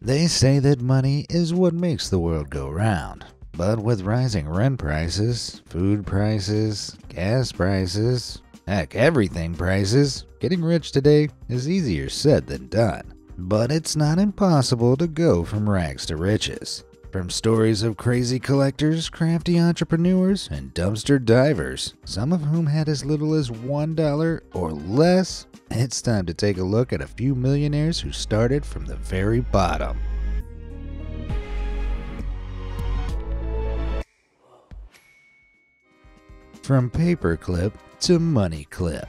They say that money is what makes the world go round. But with rising rent prices, food prices, gas prices, heck, everything prices, getting rich today is easier said than done. But it's not impossible to go from rags to riches. From stories of crazy collectors, crafty entrepreneurs, and dumpster divers, some of whom had as little as $1 or less, it's time to take a look at a few millionaires who started from the very bottom. From paperclip to money clip.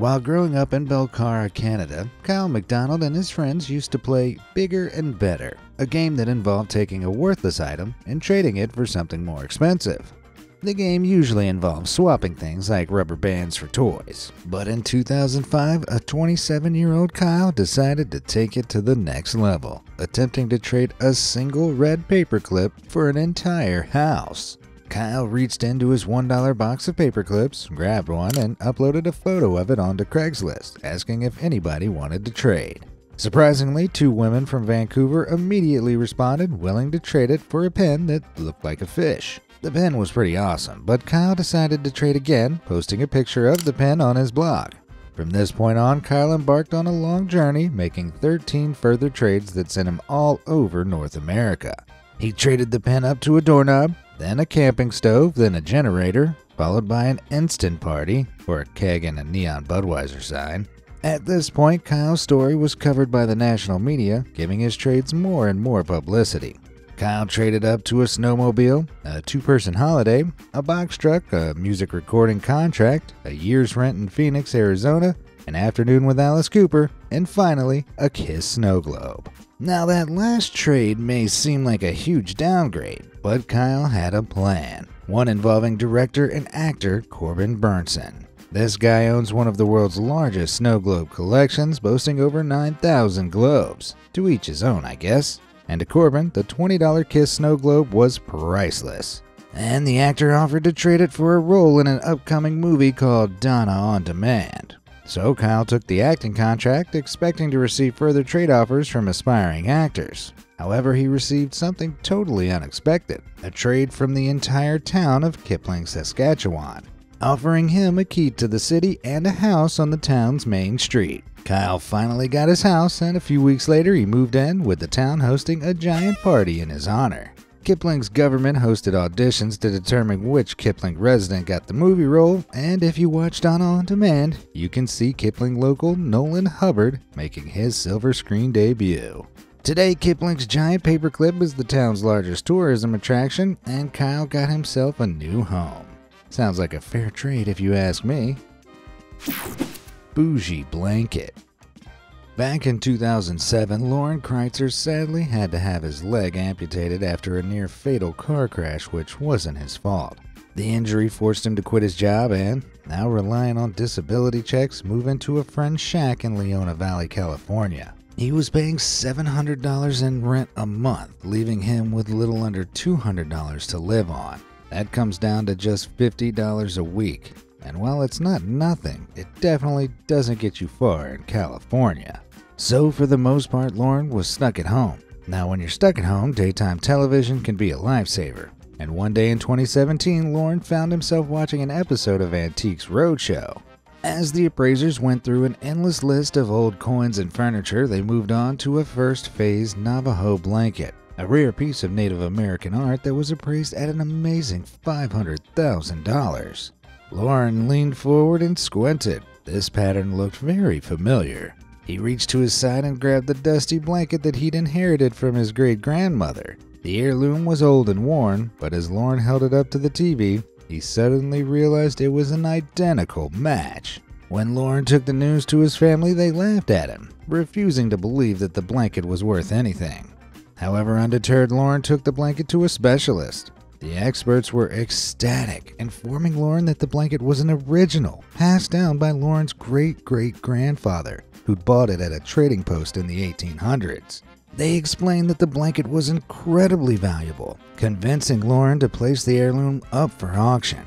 While growing up in Belcarra, Canada, Kyle MacDonald and his friends used to play Bigger and Better, a game that involved taking a worthless item and trading it for something more expensive. The game usually involves swapping things like rubber bands for toys. But in 2005, a 27 year old Kyle decided to take it to the next level, attempting to trade a single red paperclip for an entire house. Kyle reached into his $1 box of paperclips, grabbed one, and uploaded a photo of it onto Craigslist, asking if anybody wanted to trade. Surprisingly, two women from Vancouver immediately responded, willing to trade it for a pen that looked like a fish. The pen was pretty awesome, but Kyle decided to trade again, posting a picture of the pen on his blog. From this point on, Kyle embarked on a long journey, making 13 further trades that sent him all over North America. He traded the pen up to a doorknob, then a camping stove, then a generator, followed by an instant party, or a keg and a neon Budweiser sign. At this point, Kyle's story was covered by the national media, giving his trades more and more publicity. Kyle traded up to a snowmobile, a two person holiday, a box truck, a music recording contract, a year's rent in Phoenix, Arizona, an afternoon with Alice Cooper, and finally, a Kiss snow globe. Now, that last trade may seem like a huge downgrade, but Kyle had a plan, one involving director and actor Corbin Bernsen. This guy owns one of the world's largest snow globe collections, boasting over 9,000 globes. To each his own, I guess. And to Corbin, the $20 Kiss snow globe was priceless. And the actor offered to trade it for a role in an upcoming movie called Donna on Demand. So Kyle took the acting contract, expecting to receive further trade offers from aspiring actors. However, he received something totally unexpected a trade from the entire town of Kipling, Saskatchewan, offering him a key to the city and a house on the town's main street. Kyle finally got his house, and a few weeks later, he moved in, with the town hosting a giant party in his honor. Kipling's government hosted auditions to determine which Kipling resident got the movie role, and if you watched Donna on Demand, you can see Kipling local Nolan Hubbard making his silver screen debut. Today, Kipling's giant paperclip is the town's largest tourism attraction, and Kyle got himself a new home. Sounds like a fair trade if you ask me. Bougie Blanket Back in 2007, Loren Krytzer sadly had to have his leg amputated after a near fatal car crash, which wasn't his fault. The injury forced him to quit his job and, now relying on disability checks, move into a friend's shack in Leona Valley, California. He was paying $700 in rent a month, leaving him with little under $200 to live on. That comes down to just $50 a week. And while it's not nothing, it definitely doesn't get you far in California. So, for the most part, Loren was stuck at home. Now, when you're stuck at home, daytime television can be a lifesaver. And one day in 2017, Loren found himself watching an episode of Antiques Roadshow. As the appraisers went through an endless list of old coins and furniture, they moved on to a first phase Navajo blanket, a rare piece of Native American art that was appraised at an amazing $500,000. Loren leaned forward and squinted. This pattern looked very familiar. He reached to his side and grabbed the dusty blanket that he'd inherited from his great grandmother. The heirloom was old and worn, but as Loren held it up to the TV, he suddenly realized it was an identical match. When Loren took the news to his family, they laughed at him, refusing to believe that the blanket was worth anything. However, undeterred, Loren took the blanket to a specialist. The experts were ecstatic, informing Loren that the blanket was an original, passed down by Loren's great great grandfather, who'd bought it at a trading post in the 1800s. They explained that the blanket was incredibly valuable, convincing Loren to place the heirloom up for auction.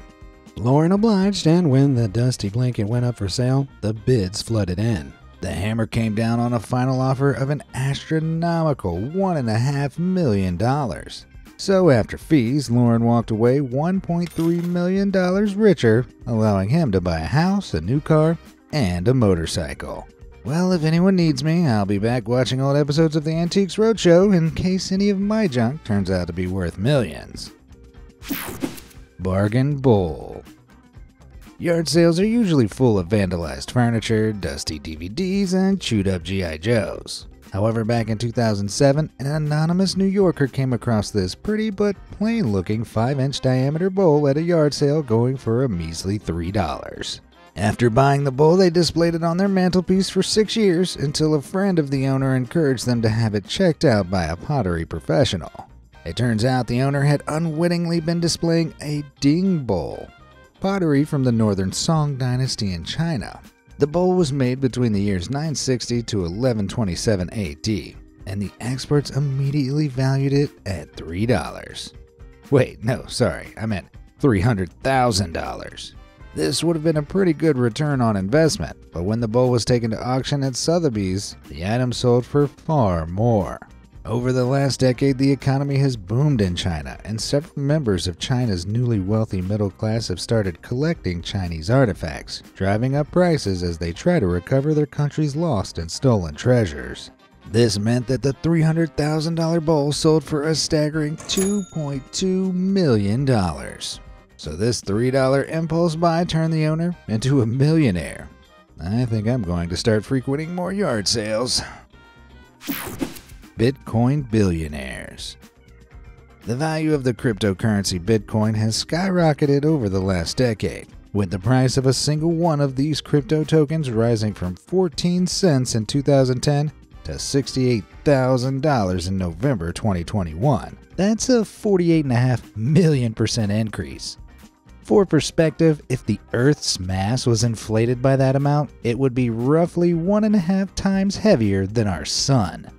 Loren obliged, and when the dusty blanket went up for sale, the bids flooded in. The hammer came down on a final offer of an astronomical $1.5 million. So, after fees, Loren walked away $1.3 million richer, allowing him to buy a house, a new car, and a motorcycle. Well, if anyone needs me, I'll be back watching old episodes of the Antiques Roadshow in case any of my junk turns out to be worth millions. Bargain Bull Yard sales are usually full of vandalized furniture, dusty DVDs, and chewed up G.I. Joes. However, back in 2007, an anonymous New Yorker came across this pretty but plain looking 5 inch diameter bowl at a yard sale going for a measly $3. After buying the bowl, they displayed it on their mantelpiece for six years until a friend of the owner encouraged them to have it checked out by a pottery professional. It turns out the owner had unwittingly been displaying a ding bowl, pottery from the Northern Song dynasty in China. The bowl was made between the years 960 to 1127 AD, and the experts immediately valued it at $3. Wait, no, sorry, I meant $300,000. This would have been a pretty good return on investment, but when the bowl was taken to auction at Sotheby's, the item sold for far more. Over the last decade, the economy has boomed in China, and several members of China's newly wealthy middle class have started collecting Chinese artifacts, driving up prices as they try to recover their country's lost and stolen treasures. This meant that the $300,000 bowl sold for a staggering $2.2 million. So this $3 impulse buy turned the owner into a millionaire. I think I'm going to start frequenting more yard sales. Bitcoin billionaires. The value of the cryptocurrency Bitcoin has skyrocketed over the last decade, with the price of a single one of these crypto tokens rising from 14 cents in 2010 to $68,000 in November 2021. That's a 48.5 million percent increase. For perspective, if the Earth's mass was inflated by that amount, it would be roughly one and a half times heavier than our Sun.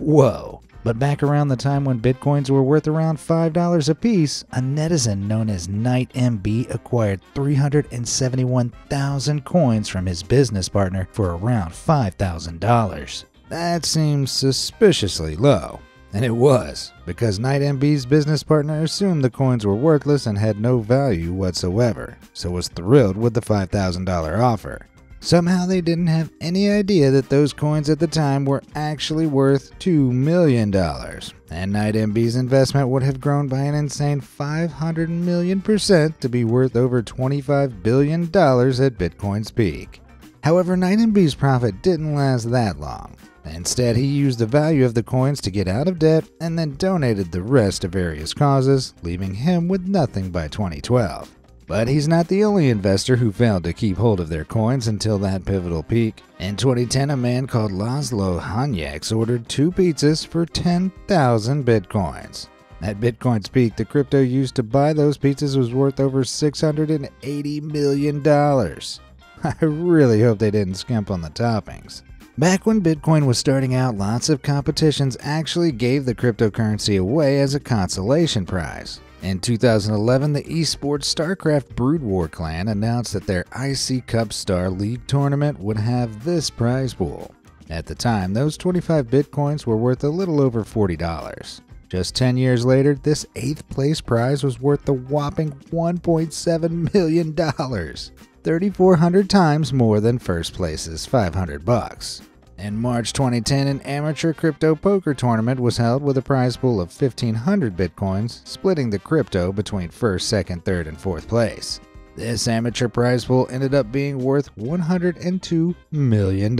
Whoa. But back around the time when bitcoins were worth around $5 a piece, a netizen known as KnightMB acquired 371,000 coins from his business partner for around $5,000. That seems suspiciously low. And it was, because KnightMB's business partner assumed the coins were worthless and had no value whatsoever, so was thrilled with the $5,000 offer. Somehow they didn't have any idea that those coins at the time were actually worth $2 million, and KnightMB's investment would have grown by an insane 500 million percent to be worth over $25 billion at Bitcoin's peak. However, KnightMB's profit didn't last that long. Instead, he used the value of the coins to get out of debt and then donated the rest to various causes, leaving him with nothing by 2012. But he's not the only investor who failed to keep hold of their coins until that pivotal peak. In 2010, a man called Laszlo Hanyecz ordered two pizzas for 10,000 bitcoins. At Bitcoin's peak, the crypto used to buy those pizzas was worth over $680 million. I really hope they didn't skimp on the toppings. Back when Bitcoin was starting out, lots of competitions actually gave the cryptocurrency away as a consolation prize. In 2011, the esports StarCraft Brood War clan announced that their IC Cup Star League tournament would have this prize pool. At the time, those 25 bitcoins were worth a little over $40. Just 10 years later, this 8th place prize was worth the whopping $1.7 million. 3,400 times more than first place's 500 bucks. In March 2010, an amateur crypto poker tournament was held with a prize pool of 1,500 bitcoins, splitting the crypto between first, second, third, and fourth place. This amateur prize pool ended up being worth $102 million.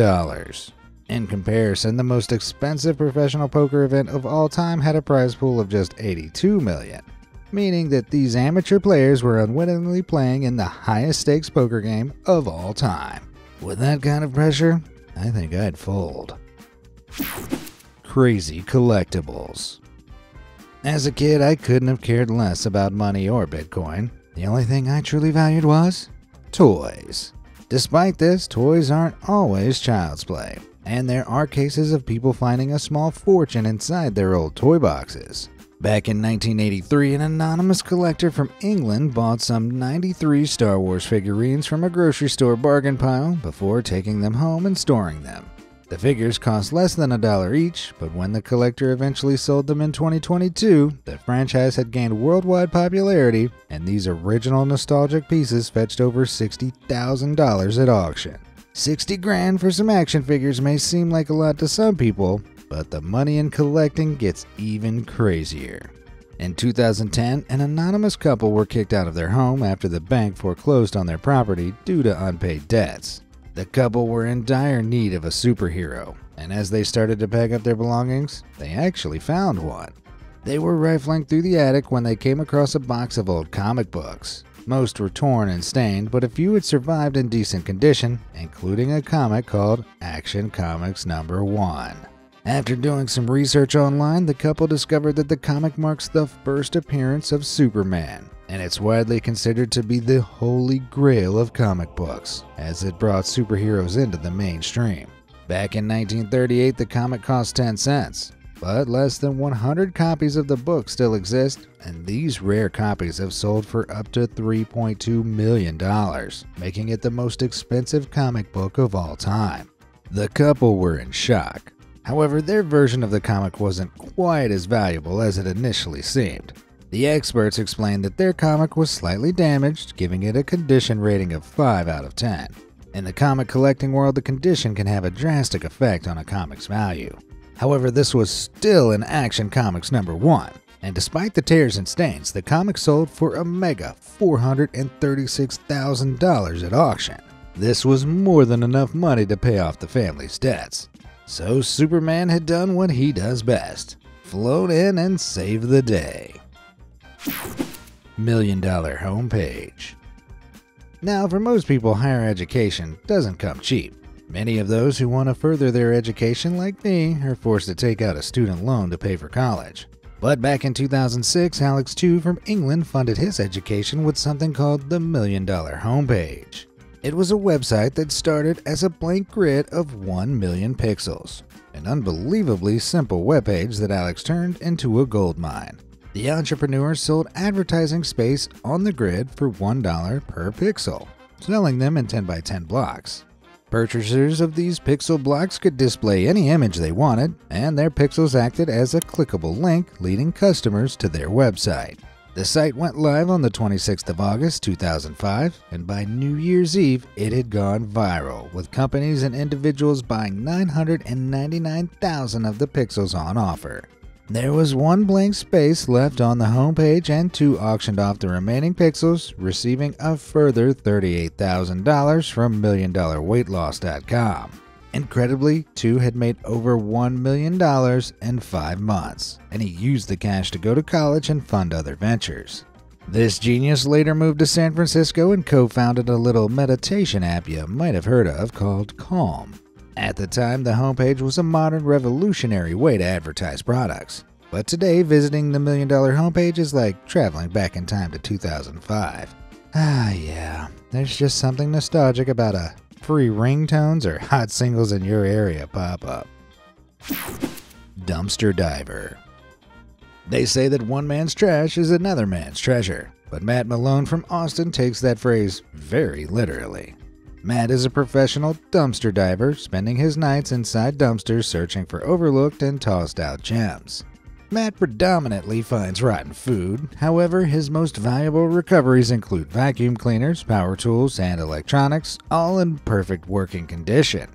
In comparison, the most expensive professional poker event of all time had a prize pool of just $82 million meaning that these amateur players were unwittingly playing in the highest stakes poker game of all time. With that kind of pressure, I think I'd fold. Crazy collectibles. As a kid, I couldn't have cared less about money or Bitcoin. The only thing I truly valued was toys. Despite this, toys aren't always child's play, and there are cases of people finding a small fortune inside their old toy boxes. Back in 1983, an anonymous collector from England bought some 93 Star Wars figurines from a grocery store bargain pile before taking them home and storing them. The figures cost less than a dollar each, but when the collector eventually sold them in 2022, the franchise had gained worldwide popularity, and these original nostalgic pieces fetched over $60,000 at auction. 60 grand for some action figures may seem like a lot to some people, but the money in collecting gets even crazier. In 2010, an anonymous couple were kicked out of their home after the bank foreclosed on their property due to unpaid debts. The couple were in dire need of a superhero, and as they started to pack up their belongings, they actually found one. They were rifling through the attic when they came across a box of old comic books. Most were torn and stained, but a few had survived in decent condition, including a comic called Action Comics Number 1. After doing some research online, the couple discovered that the comic marks the first appearance of Superman, and it's widely considered to be the holy grail of comic books, as it brought superheroes into the mainstream. Back in 1938, the comic cost 10 cents, but less than 100 copies of the book still exist, and these rare copies have sold for up to $3.2 million, making it the most expensive comic book of all time. The couple were in shock. However, their version of the comic wasn't quite as valuable as it initially seemed. The experts explained that their comic was slightly damaged, giving it a condition rating of 5 out of 10. In the comic collecting world, the condition can have a drastic effect on a comic's value. However, this was still an Action Comics number 1, and despite the tears and stains, the comic sold for a mega $436,000 at auction. This was more than enough money to pay off the family's debts. So Superman had done what he does best float in and save the day. Million Dollar Homepage. Now, for most people, higher education doesn't come cheap. Many of those who want to further their education, like me, are forced to take out a student loan to pay for college. But back in 2006, Alex Tew from England funded his education with something called the Million Dollar Homepage. It was a website that started as a blank grid of 1 million pixels, an unbelievably simple webpage that Alex turned into a gold mine. The entrepreneur sold advertising space on the grid for $1 per pixel, selling them in 10 by 10 blocks. Purchasers of these pixel blocks could display any image they wanted, and their pixels acted as a clickable link leading customers to their website. The site went live on the 26th of August 2005, and by New Year's Eve, it had gone viral, with companies and individuals buying 999,000 of the pixels on offer. There was one blank space left on the homepage, and Tew auctioned off the remaining pixels, receiving a further $38,000 from MillionDollarWeightLoss.com. Incredibly, Tew had made over $1 million in five months, and he used the cash to go to college and fund other ventures. This genius later moved to San Francisco and co founded a little meditation app you might have heard of called Calm. At the time, the homepage was a modern, revolutionary way to advertise products. But today, visiting the Million Dollar homepage is like traveling back in time to 2005. Ah, yeah, there's just something nostalgic about a free ringtones or hot singles in your area pop up. Dumpster Diver. They say that one man's trash is another man's treasure, but Matt Malone from Austin takes that phrase very literally. Matt is a professional dumpster diver, spending his nights inside dumpsters searching for overlooked and tossed out gems. Matt predominantly finds rotten food, however, his most valuable recoveries include vacuum cleaners, power tools, and electronics, all in perfect working condition.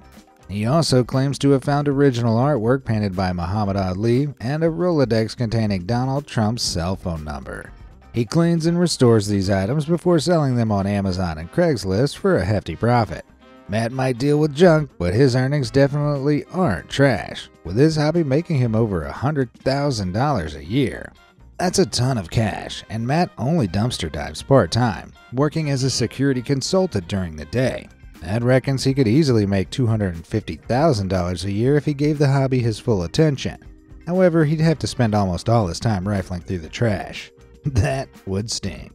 He also claims to have found original artwork painted by Muhammad Ali and a Rolodex containing Donald Trump's cell phone number. He cleans and restores these items before selling them on Amazon and Craigslist for a hefty profit. Matt might deal with junk, but his earnings definitely aren't trash, with his hobby making him over $100,000 a year. That's a ton of cash, and Matt only dumpster dives part time, working as a security consultant during the day. Matt reckons he could easily make $250,000 a year if he gave the hobby his full attention. However, he'd have to spend almost all his time rifling through the trash. That would sting.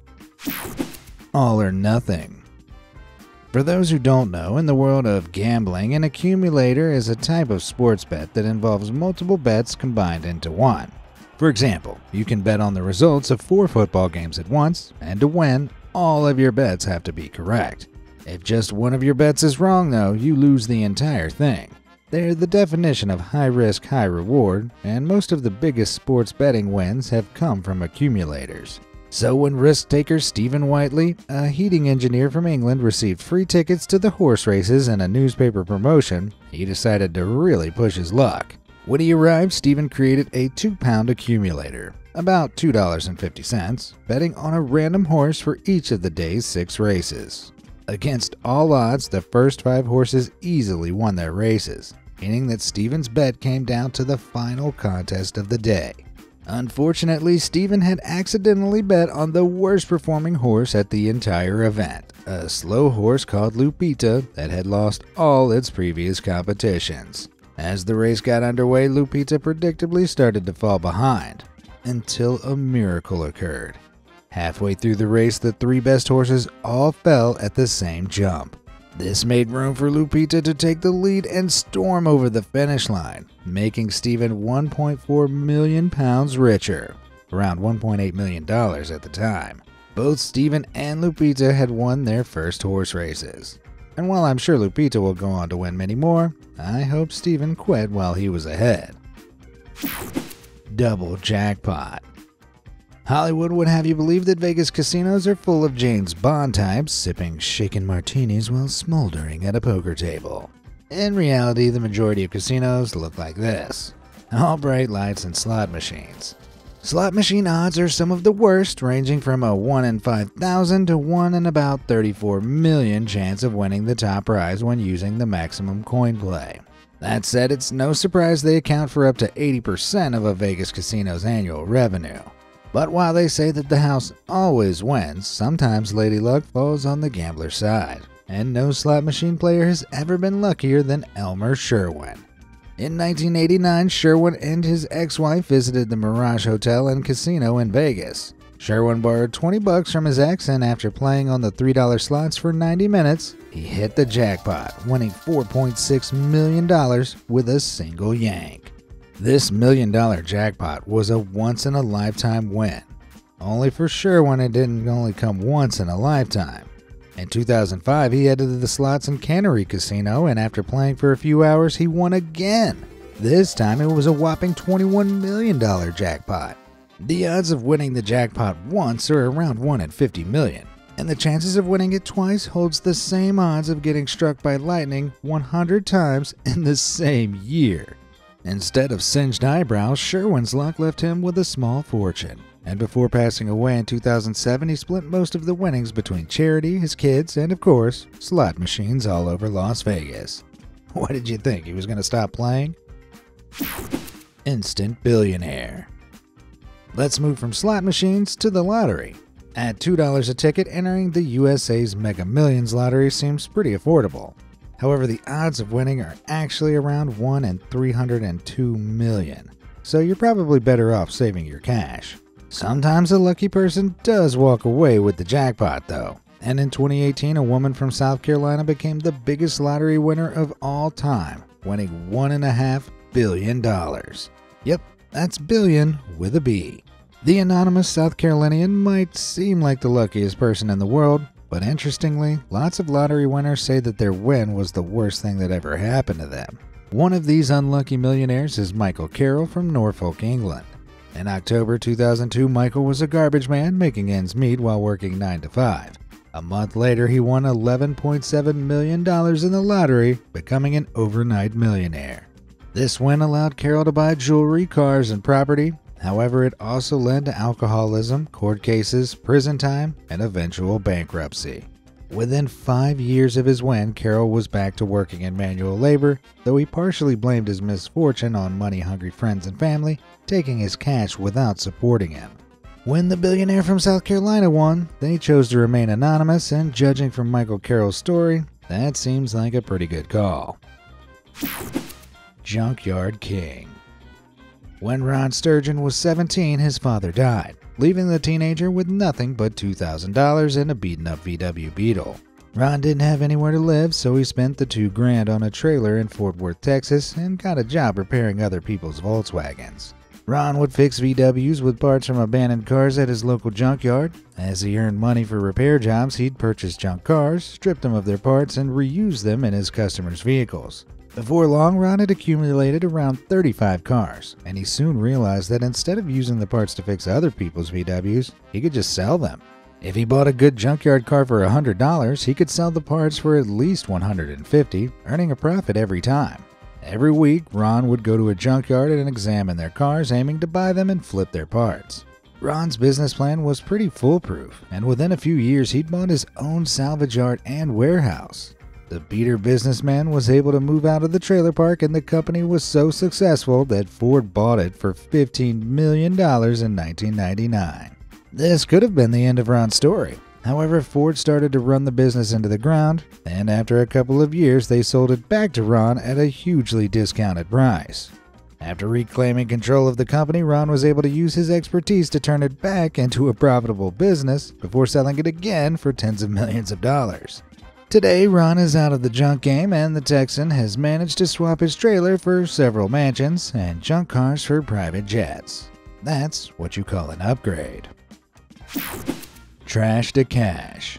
All or nothing. For those who don't know, in the world of gambling, an accumulator is a type of sports bet that involves multiple bets combined into one. For example, you can bet on the results of four football games at once, and to win, all of your bets have to be correct. If just one of your bets is wrong, though, you lose the entire thing. They're the definition of high risk, high reward, and most of the biggest sports betting wins have come from accumulators. So when risk taker Stephen Whiteley, a heating engineer from England, received free tickets to the horse races and a newspaper promotion, he decided to really push his luck. When he arrived, Stephen created a 2 pound accumulator, about $2.50, betting on a random horse for each of the day's six races. Against all odds, the first five horses easily won their races, meaning that Stephen's bet came down to the final contest of the day. Unfortunately, Stephen had accidentally bet on the worst performing horse at the entire event, a slow horse called Lupita that had lost all its previous competitions. As the race got underway, Lupita predictably started to fall behind, until a miracle occurred. Halfway through the race, the three best horses all fell at the same jump. This made room for Lupita to take the lead and storm over the finish line, making Stephen 1.4 million pounds richer, around 1.8 million dollars at the time. Both Stephen and Lupita had won their first horse races. And while I'm sure Lupita will go on to win many more, I hope Stephen quit while he was ahead. Double jackpot. Hollywood would have you believe that Vegas casinos are full of James Bond types sipping shaken martinis while smoldering at a poker table. In reality, the majority of casinos look like this all bright lights and slot machines. Slot machine odds are some of the worst, ranging from a 1 in 5,000 to 1 in about 34 million chance of winning the top prize when using the maximum coin play. That said, it's no surprise they account for up to 80% of a Vegas casino's annual revenue. But while they say that the house always wins, sometimes Lady Luck falls on the gambler's side, and no slot machine player has ever been luckier than Elmer Sherwin. In 1989, Sherwin and his ex-wife visited the Mirage Hotel and Casino in Vegas. Sherwin borrowed 20 bucks from his ex, and after playing on the $3 slots for 90 minutes, he hit the jackpot, winning $4.6 million with a single yank. This million dollar jackpot was a once in a lifetime win. Only for sure when it didn't only come once in a lifetime. In 2005, he headed to the slots and cannery casino, and after playing for a few hours, he won again. This time it was a whopping $21 million jackpot. The odds of winning the jackpot once are around 1 in 50 million, and the chances of winning it twice holds the same odds of getting struck by lightning 100 times in the same year. Instead of singed eyebrows, Sherwin's luck left him with a small fortune. And before passing away in 2007, he split most of the winnings between charity, his kids, and of course, slot machines all over Las Vegas. What did you think? He was going to stop playing? Instant billionaire. Let's move from slot machines to the lottery. At $2 a ticket, entering the USA's Mega Millions lottery seems pretty affordable. However, the odds of winning are actually around 1 in 302 million, so you're probably better off saving your cash. Sometimes a lucky person does walk away with the jackpot, though. And in 2018, a woman from South Carolina became the biggest lottery winner of all time, winning $1.5 billion. Yep, that's billion with a B. The anonymous South Carolinian might seem like the luckiest person in the world, but interestingly, lots of lottery winners say that their win was the worst thing that ever happened to them. One of these unlucky millionaires is Michael Carroll from Norfolk, England. In October 2002, Michael was a garbage man making ends meet while working 9 to 5. A month later, he won $11.7 million in the lottery, becoming an overnight millionaire. This win allowed Carroll to buy jewelry, cars, and property, However, it also led to alcoholism, court cases, prison time, and eventual bankruptcy. Within five years of his win, Carroll was back to working in manual labor, though he partially blamed his misfortune on money hungry friends and family, taking his cash without supporting him. When the billionaire from South Carolina won, they chose to remain anonymous, and judging from Michael Carroll's story, that seems like a pretty good call. Junkyard King when Ron Sturgeon was 17, his father died, leaving the teenager with nothing but $2,000 and a beaten up VW Beetle. Ron didn't have anywhere to live, so he spent the two grand on a trailer in Fort Worth, Texas, and got a job repairing other people's Volkswagens. Ron would fix VWs with parts from abandoned cars at his local junkyard. As he earned money for repair jobs, he'd purchase junk cars, strip them of their parts, and reuse them in his customers' vehicles. Before long, Ron had accumulated around 35 cars, and he soon realized that instead of using the parts to fix other people's VWs, he could just sell them. If he bought a good junkyard car for $100, he could sell the parts for at least 150, earning a profit every time. Every week, Ron would go to a junkyard and examine their cars, aiming to buy them and flip their parts. Ron's business plan was pretty foolproof, and within a few years, he'd bought his own salvage yard and warehouse. The beater businessman was able to move out of the trailer park, and the company was so successful that Ford bought it for $15 million in 1999. This could have been the end of Ron's story. However, Ford started to run the business into the ground, and after a couple of years, they sold it back to Ron at a hugely discounted price. After reclaiming control of the company, Ron was able to use his expertise to turn it back into a profitable business before selling it again for tens of millions of dollars. Today, Ron is out of the junk game, and the Texan has managed to swap his trailer for several mansions and junk cars for private jets. That's what you call an upgrade. Trash to cash.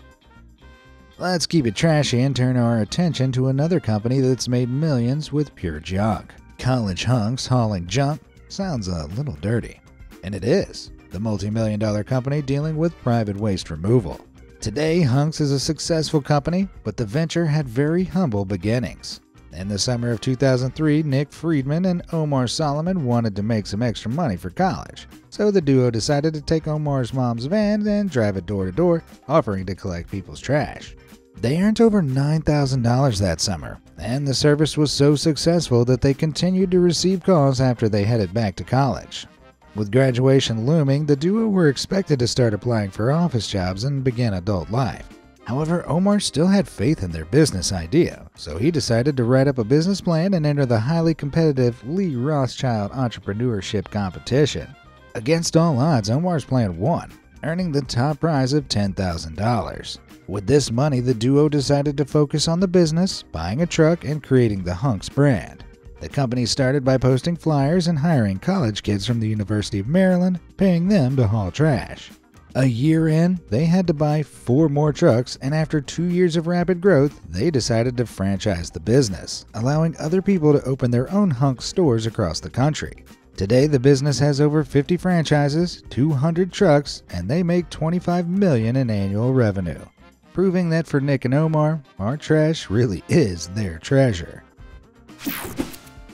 Let's keep it trashy and turn our attention to another company that's made millions with pure junk. College hunks hauling junk sounds a little dirty. And it is. The multi million dollar company dealing with private waste removal. Today, Hunks is a successful company, but the venture had very humble beginnings. In the summer of 2003, Nick Friedman and Omar Soliman wanted to make some extra money for college, so the duo decided to take Omar's mom's van and drive it door to door, offering to collect people's trash. They earned over $9,000 that summer, and the service was so successful that they continued to receive calls after they headed back to college. With graduation looming, the duo were expected to start applying for office jobs and begin adult life. However, Omar still had faith in their business idea, so he decided to write up a business plan and enter the highly competitive Leigh Rothschild entrepreneurship competition. Against all odds, Omar's plan won, earning the top prize of $10,000. With this money, the duo decided to focus on the business, buying a truck, and creating the Hunks brand. The company started by posting flyers and hiring college kids from the University of Maryland, paying them to haul trash. A year in, they had to buy four more trucks, and after two years of rapid growth, they decided to franchise the business, allowing other people to open their own hunk stores across the country. Today, the business has over 50 franchises, 200 trucks, and they make 25 million in annual revenue, proving that for Nick and Omar, our trash really is their treasure.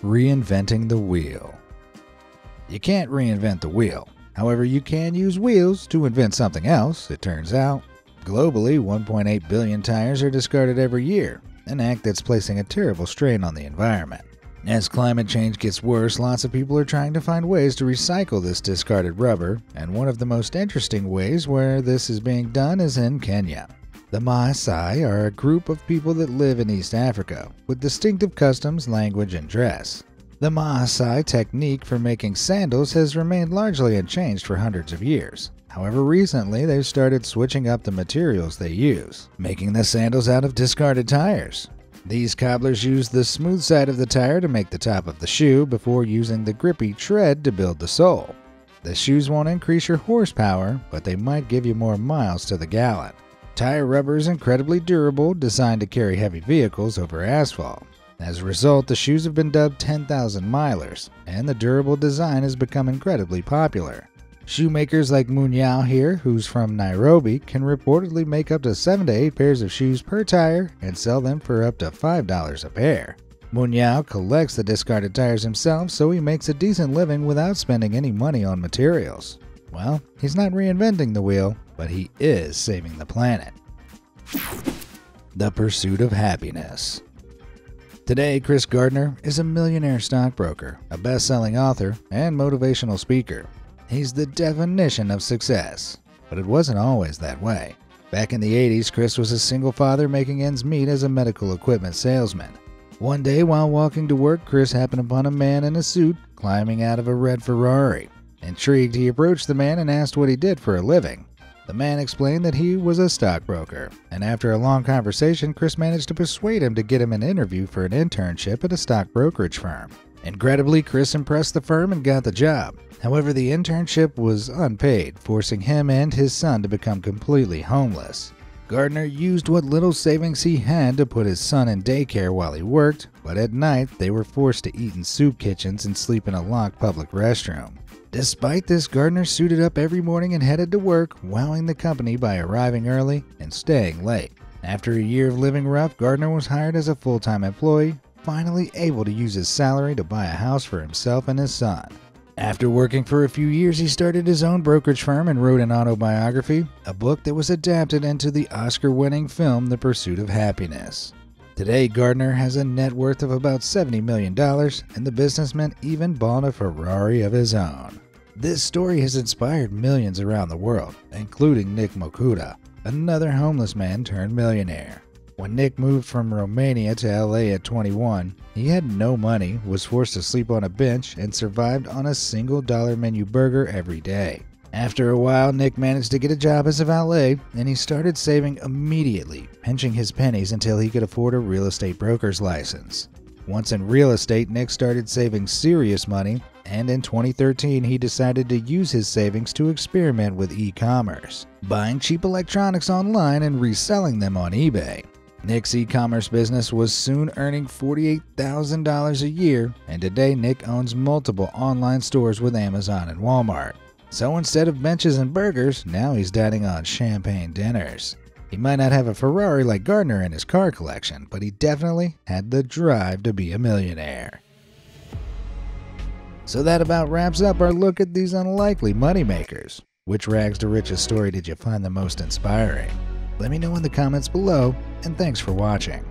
Reinventing the wheel. You can't reinvent the wheel. However, you can use wheels to invent something else, it turns out. Globally, 1.8 billion tires are discarded every year, an act that's placing a terrible strain on the environment. As climate change gets worse, lots of people are trying to find ways to recycle this discarded rubber, and one of the most interesting ways where this is being done is in Kenya. The Maasai are a group of people that live in East Africa, with distinctive customs, language, and dress. The Maasai technique for making sandals has remained largely unchanged for hundreds of years. However, recently they've started switching up the materials they use, making the sandals out of discarded tires. These cobblers use the smooth side of the tire to make the top of the shoe before using the grippy tread to build the sole. The shoes won't increase your horsepower, but they might give you more miles to the gallon. Tire rubber is incredibly durable, designed to carry heavy vehicles over asphalt. As a result, the shoes have been dubbed 10,000 milers, and the durable design has become incredibly popular. Shoemakers like Munyao here, who's from Nairobi, can reportedly make up to 7 to 8 pairs of shoes per tire and sell them for up to $5 a pair. Munyao collects the discarded tires himself, so he makes a decent living without spending any money on materials. Well, he's not reinventing the wheel, but he is saving the planet. The Pursuit of Happiness. Today, Chris Gardner is a millionaire stockbroker, a best selling author, and motivational speaker. He's the definition of success. But it wasn't always that way. Back in the 80s, Chris was a single father making ends meet as a medical equipment salesman. One day, while walking to work, Chris happened upon a man in a suit climbing out of a red Ferrari. Intrigued, he approached the man and asked what he did for a living. The man explained that he was a stockbroker, and after a long conversation, Chris managed to persuade him to get him an interview for an internship at a stock brokerage firm. Incredibly, Chris impressed the firm and got the job. However, the internship was unpaid, forcing him and his son to become completely homeless. Gardner used what little savings he had to put his son in daycare while he worked, but at night they were forced to eat in soup kitchens and sleep in a locked public restroom. Despite this, Gardner suited up every morning and headed to work, wowing the company by arriving early and staying late. After a year of living rough, Gardner was hired as a full time employee, finally able to use his salary to buy a house for himself and his son. After working for a few years, he started his own brokerage firm and wrote an autobiography, a book that was adapted into the Oscar winning film The Pursuit of Happiness. Today, Gardner has a net worth of about $70 million, and the businessman even bought a Ferrari of his own. This story has inspired millions around the world, including Nick Mokuda, another homeless man turned millionaire. When Nick moved from Romania to LA at 21, he had no money, was forced to sleep on a bench, and survived on a single dollar menu burger every day. After a while, Nick managed to get a job as a valet, and he started saving immediately, pinching his pennies until he could afford a real estate broker's license. Once in real estate, Nick started saving serious money, and in 2013 he decided to use his savings to experiment with e commerce, buying cheap electronics online and reselling them on eBay. Nick's e commerce business was soon earning $48,000 a year, and today Nick owns multiple online stores with Amazon and Walmart. So instead of benches and burgers, now he's dining on champagne dinners. He might not have a Ferrari like Gardner in his car collection, but he definitely had the drive to be a millionaire. So that about wraps up our look at these unlikely moneymakers. Which rags to riches story did you find the most inspiring? Let me know in the comments below, and thanks for watching.